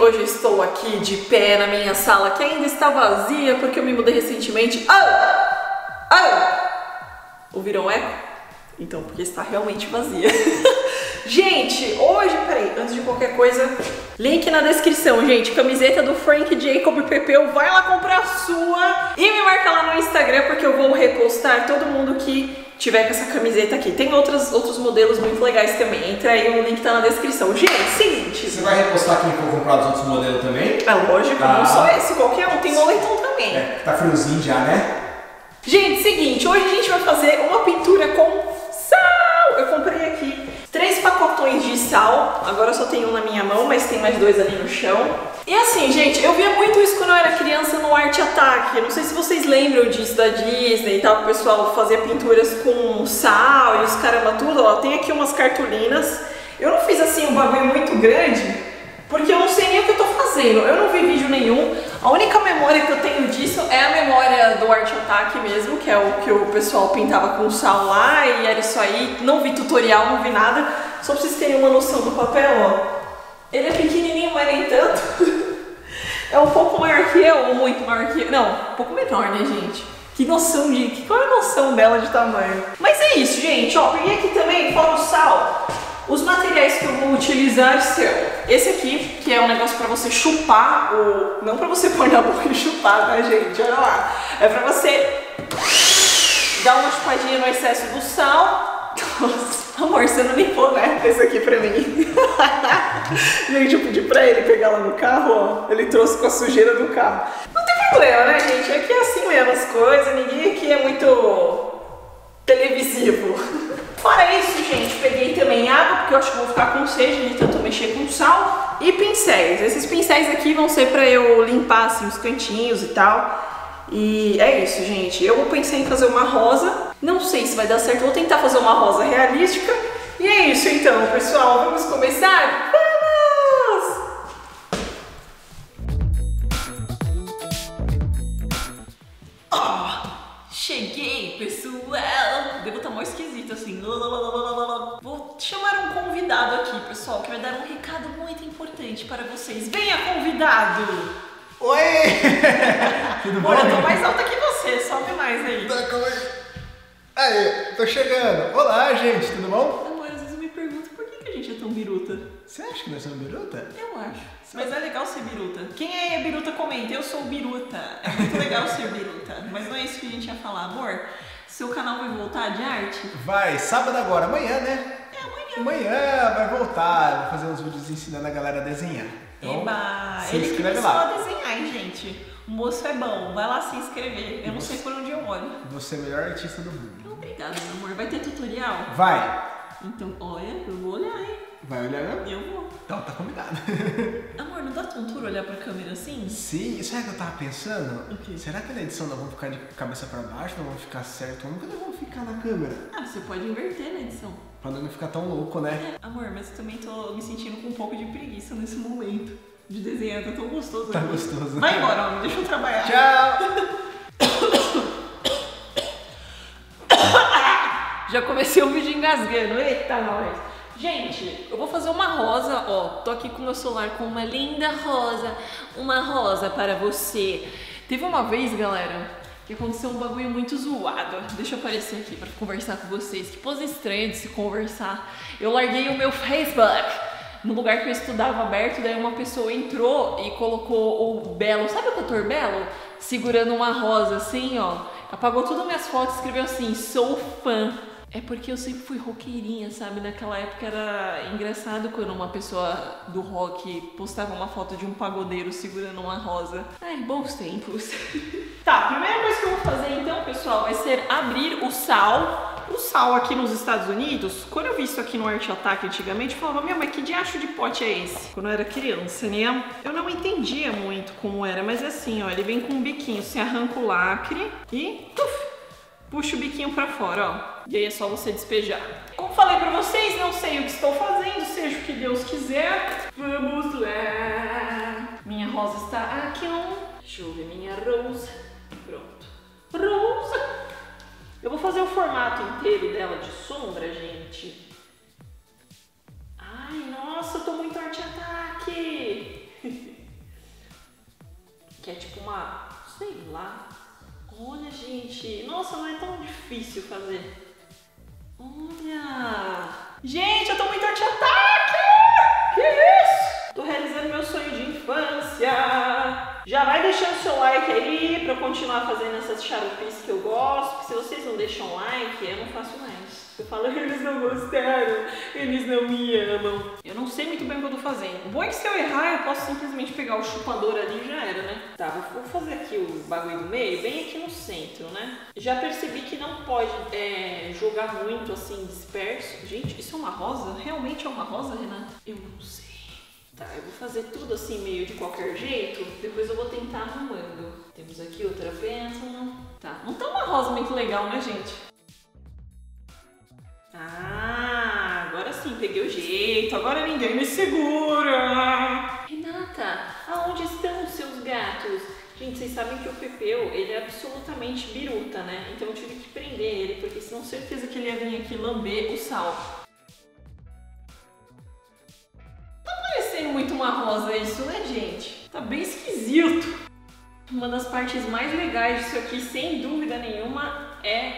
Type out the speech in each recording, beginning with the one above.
Hoje estou aqui de pé na minha sala que ainda está vazia porque eu me mudei recentemente. Oh! Oh! Ouviram o eco? Então, porque está realmente vazia. gente, hoje, peraí, antes de qualquer coisa, link na descrição, gente. Camiseta do Frank Jacob Pepeu. Vai lá comprar a sua e me marca lá no Instagram porque eu vou repostar todo mundo que tiver com essa camiseta aqui. Tem outros, outros modelos muito legais também. Entra aí, o link tá na descrição. Gente, seguinte. Você vai repostar quem for comprar os outros modelos também? É lógico, Tá. não só esse, qualquer um. Tem moletom também. É, tá friozinho já, né? Gente, seguinte, hoje a gente vai fazer uma pintura com sal. Eu comprei aqui três pacotões de sal. Agora só tenho um na minha mão, mas tem mais dois ali no chão. E assim, gente, eu via muito isso quando eu era criança no Arte. Eu não sei se vocês lembram disso da Disney e tal, o pessoal fazia pinturas com sal e os caramba tudo. Ó, tem aqui umas cartolinas. Eu não fiz assim um bagulho muito grande, porque eu não sei nem o que eu tô fazendo. Eu não vi vídeo nenhum. A única memória que eu tenho disso é a memória do Art Attack mesmo, que é o que o pessoal pintava com sal lá e era isso aí. Não vi tutorial, não vi nada. Só pra vocês terem uma noção do papel, ó. Ele é pequenininho, mas nem tanto. É um pouco maior que eu, ou muito maior que eu. Não, um pouco menor, né, gente? Que noção de. que- Qual é a noção dela de tamanho? Mas é isso, gente. Ó, peguei aqui também, fora o sal. Os materiais que eu vou utilizar são esse aqui, que é um negócio pra você chupar, o... não pra você pôr na boca e chupar, tá, gente? Olha lá. É pra você dar uma chupadinha no excesso do sal. Nossa, amor, você não limpou, né? Esse aqui pra mim. gente, eu pedi pra ele pegar lá no carro, ó. Ele trouxe com a sujeira do carro. Não tem problema, né, gente? Aqui é assim mesmo as coisas. Ninguém aqui é muito televisivo. Fora isso, gente, peguei também água, porque eu acho que vou ficar com sede de tanto mexer com sal. E pincéis. Esses pincéis aqui vão ser pra eu limpar, assim, os cantinhos e tal. E é isso, gente. Eu pensei em fazer uma rosa. Não sei se vai dar certo. Vou tentar fazer uma rosa realística. E é isso, então, pessoal. Vamos começar? Vamos! Cheguei, pessoal! Devo estar mó esquisito assim. Vou chamar um convidado aqui, pessoal, que vai dar um recado muito importante para vocês. Venha, convidado! Oi! Tudo bom? Olha, eu tô mais alta que você, sobe mais aí. Tá, calma tô chegando. Olá, gente, tudo bom? Amor, às vezes eu me pergunto por que, que a gente é tão biruta. Você acha que nós somos biruta? Eu acho. Mas é legal ser biruta. Quem é biruta, comenta. Eu sou biruta. É muito legal ser biruta. Mas não é isso que a gente ia falar. Amor, seu canal vai voltar de arte? Vai, sábado agora, amanhã, né? É amanhã. Amanhã vai voltar, vou fazer uns vídeos ensinando a galera a desenhar. Então, Eba! se Ele inscreve lá. a desenhar, hein, gente? O moço é bom. Vai lá se inscrever. Eu não sei por onde eu olho. Você é o melhor artista do mundo. Obrigada, meu amor. Vai ter tutorial? Vai! Então, olha, eu vou olhar, hein? Vai olhar mesmo? Eu vou. Então, tá combinado. Amor, não dá tontura olhar pra câmera assim? Sim, sabe o que eu tava pensando? O quê? Será que na edição nós vamos ficar de cabeça pra baixo, não vamos ficar certo? Como que nós vamos ficar na câmera? Ah, você pode inverter na edição. Pra não ficar tão louco, né? Amor, mas eu também tô me sentindo com um pouco de preguiça nesse momento de desenhar, tá tão gostoso. Tá aqui. gostoso. Vai embora, homem, deixa eu trabalhar. Tchau! Já comecei o vídeo engasgando, eita nós. Gente, eu vou fazer uma rosa, ó, tô aqui com meu celular com uma linda rosa, uma rosa para você. Teve uma vez, galera, que aconteceu um bagulho muito zoado. Deixa eu aparecer aqui pra conversar com vocês. Que pose estranha de se conversar. Eu larguei o meu Facebook no lugar que eu estudava aberto, daí uma pessoa entrou e colocou o Belo, sabe o cantor Belo? Segurando uma rosa assim, ó. Apagou todas as minhas fotos e escreveu assim: sou fã. É porque eu sempre fui roqueirinha, sabe? Naquela época era engraçado quando uma pessoa do rock postava uma foto de um pagodeiro segurando uma rosa. Ai, bons tempos. tá, a primeira coisa que eu vou fazer então, pessoal, vai ser abrir o sal. O sal aqui nos Estados Unidos, quando eu vi isso aqui no Art Attack antigamente, eu falava, meu, mas que diacho de pote é esse? Quando eu era criança, né? Eu não entendia muito como era, mas é assim, ó, ele vem com um biquinho, você arranca o lacre e tuf, puxa o biquinho pra fora, ó. E aí é só você despejar. Como falei pra vocês, não sei o que estou fazendo, seja o que Deus quiser. Vamos lá. Minha rosa está aqui, ó. Deixa eu ver minha rosa. formato inteiro dela de sombra, gente. Ai, nossa, eu tô muito arte-ataque. que é tipo uma, sei lá. Olha, gente, nossa, não é tão difícil fazer. Já vai deixando seu like aí pra eu continuar fazendo essas xaropices que eu gosto. Porque se vocês não deixam like, eu não faço mais. Eu falo, eles não gostaram, eles não me amam. Eu não sei muito bem o que eu tô fazendo. O bom é que se eu errar, eu posso simplesmente pegar o chupador ali e já era, né? Tá, vou fazer aqui o bagulho do meio, bem aqui no centro, né? Já percebi que não pode é, jogar muito assim disperso. Gente, isso é uma rosa? Realmente é uma rosa, Renata? Eu não sei. Tá, eu vou fazer tudo assim meio de qualquer jeito, depois eu vou tentar arrumando. Temos aqui outra pétala. Tá, não tá uma rosa muito legal, né, gente? Ah, agora sim, peguei o jeito. Agora ninguém me segura. Renata, aonde estão os seus gatos? Gente, vocês sabem que o Pepeu, ele é absolutamente biruta, né? Então eu tive que prender ele, porque senão certeza que ele ia vir aqui lamber o sal. Uma rosa isso, né, gente? Tá bem esquisito. Uma das partes mais legais disso aqui, sem dúvida nenhuma, é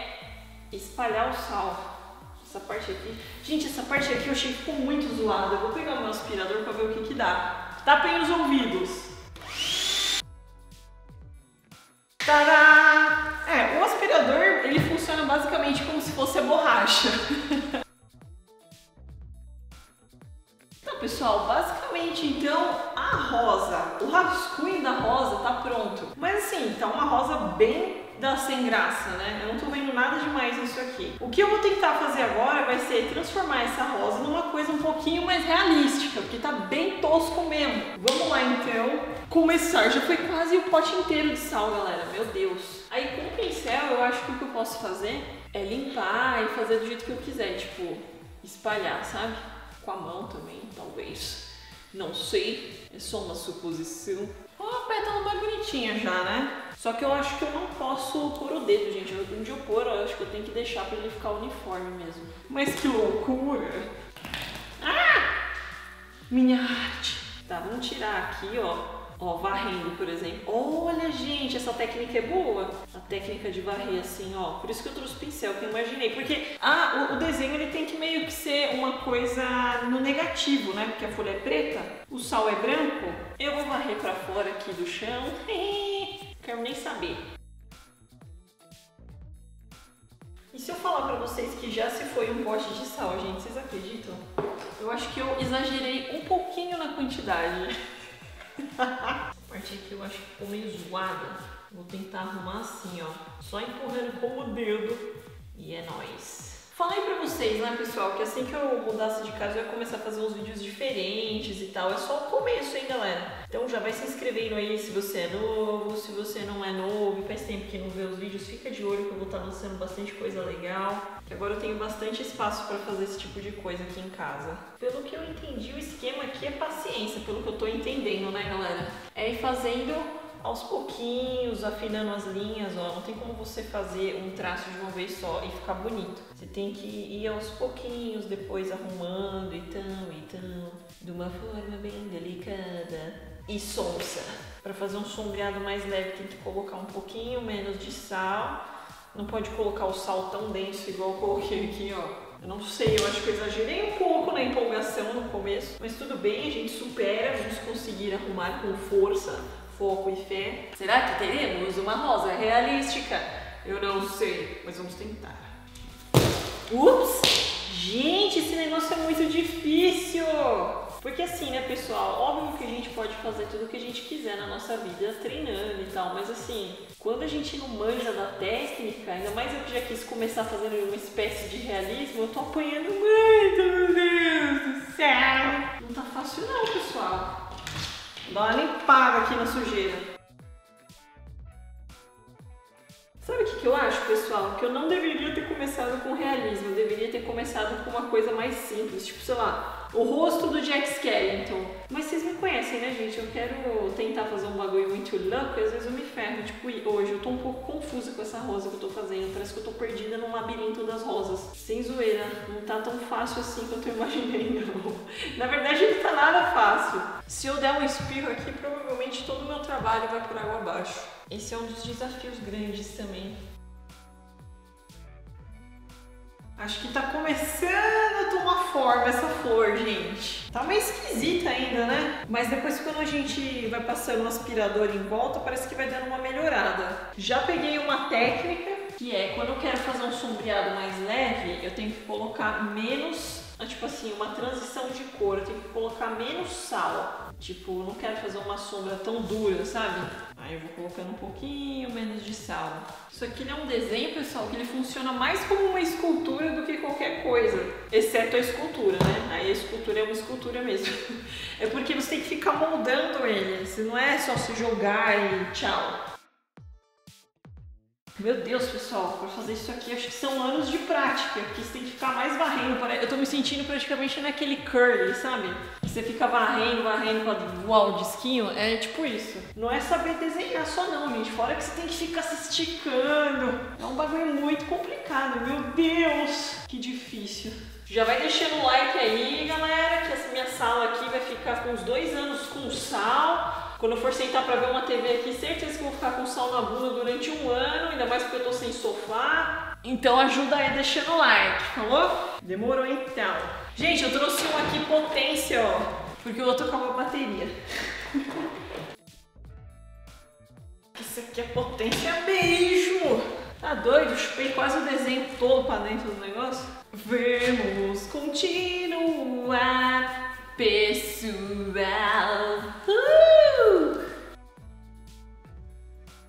espalhar o sal. Essa parte aqui. Gente, essa parte aqui eu achei que ficou muito zoada. Eu vou pegar o meu aspirador pra ver o que que dá. Tapem os ouvidos. Tadá! É, o aspirador, ele funciona basicamente como se fosse a borracha. basicamente, então, a rosa, o rascunho da rosa tá pronto. Mas assim, tá uma rosa bem da sem graça, né? Eu não tô vendo nada demais nisso aqui. O que eu vou tentar fazer agora vai ser transformar essa rosa numa coisa um pouquinho mais realística, porque tá bem tosco mesmo. Vamos lá então começar. Já foi quase o pote inteiro de sal, galera. Meu Deus. Aí com o pincel eu acho que o que eu posso fazer é limpar e fazer do jeito que eu quiser, tipo espalhar, sabe? Com a mão também, talvez. Não sei, é só uma suposição. Ó, a pétala mais bonitinha já, né? Só que eu acho que eu não posso pôr o dedo, gente. Onde eu pôr, eu acho que eu tenho que deixar pra ele ficar uniforme mesmo. Mas que loucura! Ah! Minha arte! Tá, vamos tirar aqui, ó. Ó, varrendo, por exemplo. Olha, gente, essa técnica é boa. A técnica de varrer assim, ó. Por isso que eu trouxe pincel, que eu imaginei. Porque ah, o, o, desenho ele tem que meio que ser uma coisa no negativo, né? Porque a folha é preta, o sal é branco. Eu vou varrer pra fora aqui do chão. Quero nem saber. E se eu falar pra vocês que já se foi um pote de sal, gente, vocês acreditam? Eu acho que eu exagerei um pouquinho na quantidade. Essa parte aqui eu acho que ficou meio zoada. Vou tentar arrumar assim, ó. Só empurrando com o dedo. E é nóis. Falei pra vocês, né, pessoal, que assim que eu mudasse de casa eu ia começar a fazer uns vídeos diferentes e tal. É só o começo, hein, galera? Então já vai se inscrevendo aí se você é novo, se você não é novo e faz tempo que não vê os vídeos, fica de olho que eu vou estar lançando bastante coisa legal. Que agora eu tenho bastante espaço para fazer esse tipo de coisa aqui em casa. Pelo que eu entendi, o esquema aqui é paciência, pelo que eu tô entendendo, né, galera? É ir fazendo aos pouquinhos, afinando as linhas, ó. Não tem como você fazer um traço de uma vez só e ficar bonito. Você tem que ir aos pouquinhos, depois arrumando e tão, e tão, de uma forma bem delicada e sonsa. Para fazer um sombreado mais leve, tem que colocar um pouquinho menos de sal. Não pode colocar o sal tão denso igual eu coloquei aqui, ó. Eu não sei, eu acho que eu exagerei um pouco na empolgação no começo, mas tudo bem, a gente supera, vamos conseguir arrumar com força foco e fé. Será que teremos uma rosa realística? Eu não sei, mas vamos tentar. Ups! Gente, esse negócio é muito difícil! Porque assim, né, pessoal, óbvio que a gente pode fazer tudo o que a gente quiser na nossa vida treinando e tal, mas assim, quando a gente não manja da técnica, ainda mais eu que já quis começar fazendo uma espécie de realismo, eu tô apanhando muito, meu Deus do céu! Não tá fácil não, pessoal. Dá uma limpada aqui na sujeira. Sabe o que, que eu acho, pessoal? Que eu não deveria ter começado com realismo, eu deveria ter começado com uma coisa mais simples, tipo, sei lá, o rosto do Jack Skellington. Eu quero tentar fazer um bagulho muito louco e às vezes eu me ferro. Tipo, hoje eu tô um pouco confusa com essa rosa que eu tô fazendo. Parece que eu tô perdida num labirinto das rosas. Sem zoeira. Não tá tão fácil assim quanto eu imaginei, não. Na verdade, não tá nada fácil. Se eu der um espirro aqui, provavelmente todo o meu trabalho vai por água abaixo. Esse é um dos desafios grandes também. Acho que tá começando a tomar forma essa flor, gente. Tá meio esquisita ainda, né? Mas depois quando a gente vai passando um aspirador em volta, parece que vai dando uma melhorada. Já peguei uma técnica que é quando eu quero fazer um sombreado mais leve, eu tenho que colocar menos tipo assim, uma transição de cor, eu tenho que colocar menos sal. Tipo, não quero fazer uma sombra tão dura, sabe? Aí eu vou colocando um pouquinho menos de sal. Isso aqui é um desenho, pessoal, que ele funciona mais como uma escultura do que qualquer coisa. Exceto a escultura, né? Aí a escultura é uma escultura mesmo. É porque você tem que ficar moldando ele. Se não é só se jogar e tchau. Meu Deus, pessoal, para fazer isso aqui acho que são anos de prática, porque você tem que ficar mais varrendo. Eu tô me sentindo praticamente naquele curly, sabe? Você fica varrendo, varrendo voar o disquinho. É tipo isso. Não é saber desenhar só não, gente. Fora que você tem que ficar se esticando. É um bagulho muito complicado. Meu Deus, que difícil. Já vai deixando o like aí, galera, que essa minha sala aqui vai ficar com uns dois anos com sal. Quando eu for sentar para ver uma TV aqui, certeza que eu vou ficar com sal na bunda durante um ano, ainda mais porque eu tô sem sofá. Então ajuda aí deixando o like, falou? Demorou então. Gente, eu trouxe um aqui potência, ó, porque o outro acabou a bateria. Isso aqui é potência beijo! Tá doido? Chupei quase o desenho todo pra dentro do negócio. Vamos continuar pessoal.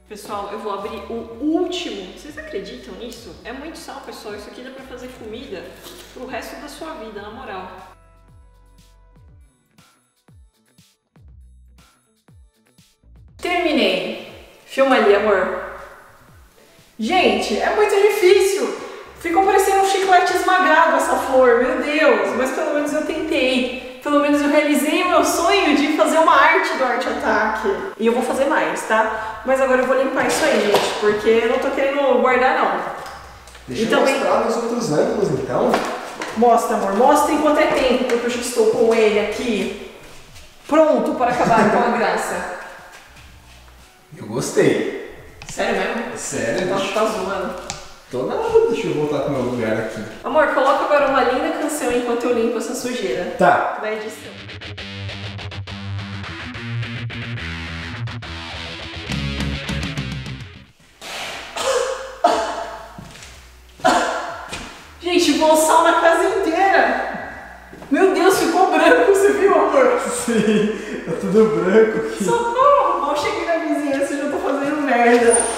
Pessoal, eu vou abrir o último. Vocês acreditam nisso? É muito sal, pessoal. Isso aqui dá pra fazer comida pro resto da sua vida, na moral. Terminei. Filma ali, amor. Gente, é muito difícil. Ficou parecendo um chiclete esmagado essa flor, meu Deus. Mas pelo menos eu tentei pelo menos eu realizei o meu sonho de fazer uma arte do Arte Ataque. E eu vou fazer mais, tá? Mas agora eu vou limpar isso aí, gente, porque eu não tô querendo guardar, não. Deixa e eu também... mostrar nos outros ângulos, então. Mostra, amor. Mostra enquanto é tempo, porque eu já estou com ele aqui pronto para acabar com a graça. Eu gostei. Sério mesmo? Sério? Nossa, tá zoando. Tô nada, deixa eu voltar pro meu lugar aqui. Amor, coloca agora uma linda canção enquanto eu limpo essa sujeira. Tá. Da edição. Gente, bolsal na casa inteira. Meu Deus, ficou branco, você viu, amor? Sim, tá tudo branco aqui. Socorro, mal cheguei na vizinhança e já tô fazendo merda.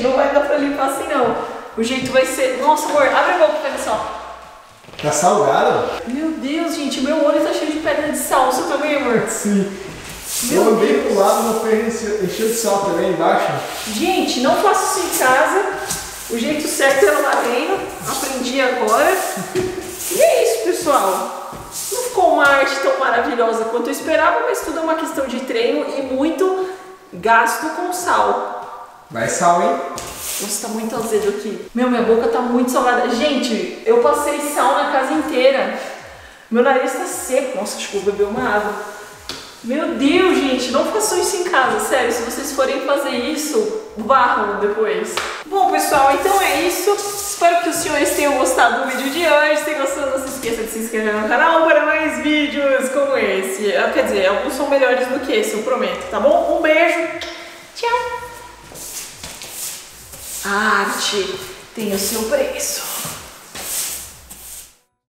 Gente, não vai dar pra limpar assim não. O jeito vai ser. Nossa, amor, abre a boca pra ver só. Tá salgado? Meu Deus, gente, meu olho tá cheio de pedra de sal. Você também, amor? Sim. Meu Eu andei pro lado, meu pé encheu de sal também embaixo. Gente, não faça isso em casa. O jeito certo é varrendo. Aprendi agora. e é isso, pessoal. Não ficou uma arte tão maravilhosa quanto eu esperava, mas tudo é uma questão de treino e muito gasto com sal. Vai sal, hein? Nossa, tá muito azedo aqui. Meu, minha boca tá muito salgada. Gente, eu passei sal na casa inteira. Meu nariz tá seco. Nossa, vou beber uma água. Meu Deus, gente, não façam isso em casa, sério. Se vocês forem fazer isso, barram depois. Bom, pessoal, então é isso. Espero que os senhores tenham gostado do vídeo de hoje. Se gostou, não se esqueça de se inscrever no canal para mais vídeos como esse. Ah, quer dizer, alguns são melhores do que esse, eu prometo, tá bom? Um beijo. Tchau. A arte tem o seu preço.